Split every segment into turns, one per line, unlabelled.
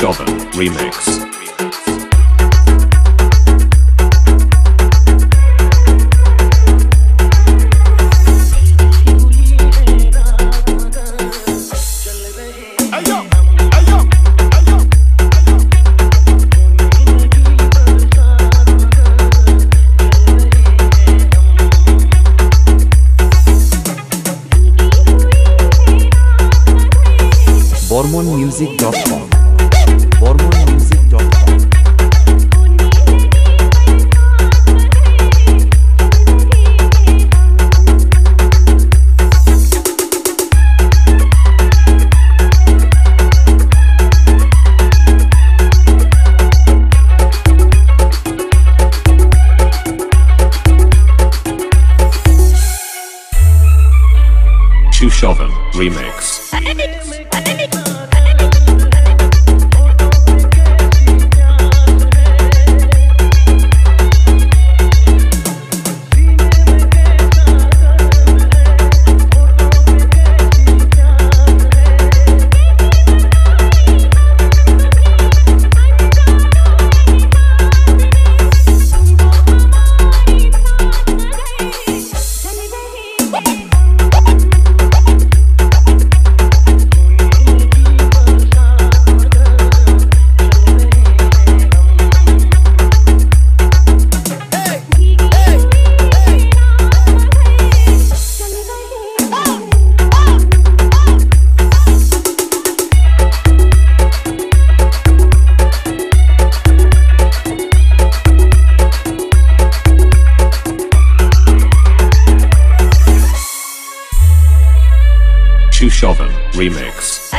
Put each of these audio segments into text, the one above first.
Chauvin Remix. bormonmusic.com Remix. Shushovan remix.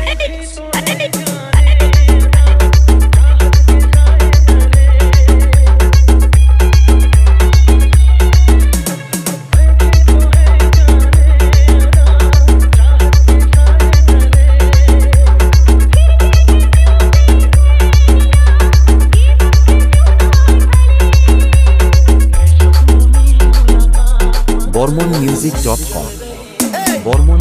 bormonmusic.com.
Bormon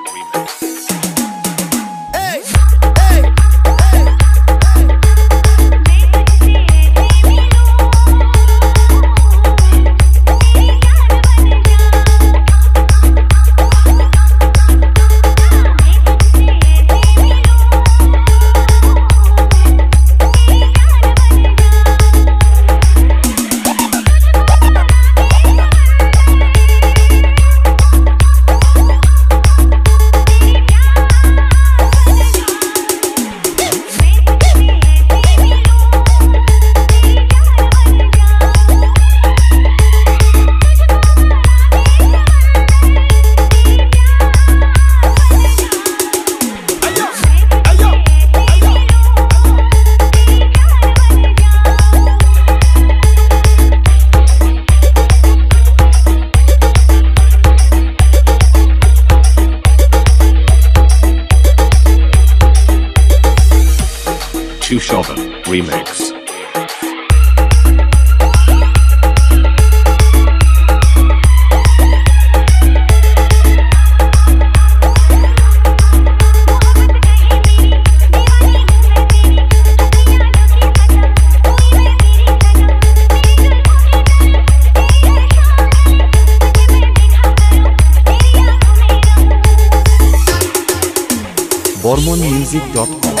Remix. BormonMusic.com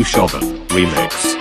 Chushovan Remix.